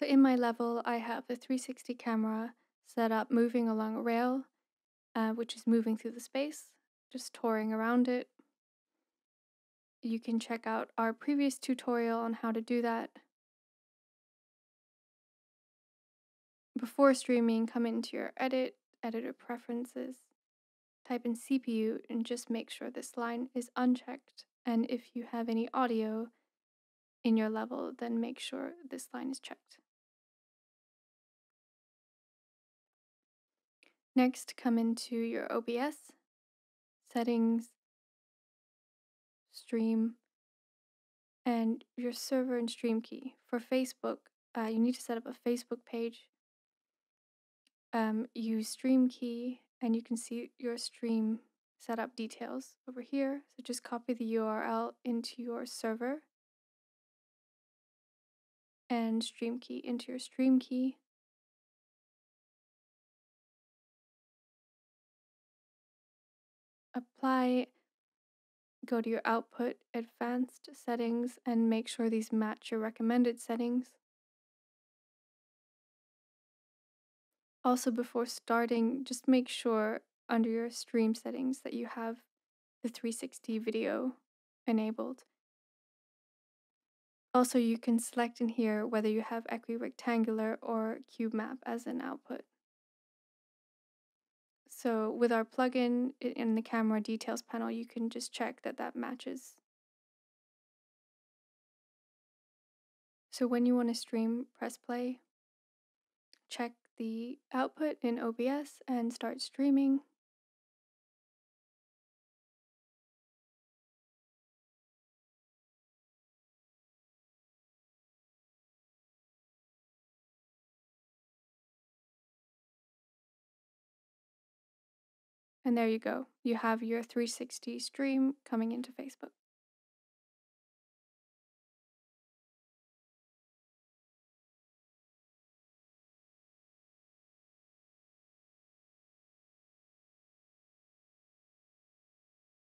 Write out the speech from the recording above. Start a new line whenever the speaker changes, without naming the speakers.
So in my level, I have the 360 camera set up moving along a rail, uh, which is moving through the space, just touring around it. You can check out our previous tutorial on how to do that. Before streaming, come into your edit, editor preferences, type in CPU and just make sure this line is unchecked. And if you have any audio in your level, then make sure this line is checked. Next, come into your OBS, settings, stream, and your server and stream key. For Facebook, uh, you need to set up a Facebook page. Um, use stream key, and you can see your stream setup details over here. So just copy the URL into your server and stream key into your stream key. Apply, go to your output, advanced settings, and make sure these match your recommended settings. Also, before starting, just make sure under your stream settings that you have the 360 video enabled. Also, you can select in here whether you have equirectangular or cube map as an output. So with our plugin in the camera details panel, you can just check that that matches. So when you want to stream, press play, check the output in OBS and start streaming. And there you go. You have your 360 stream coming into Facebook.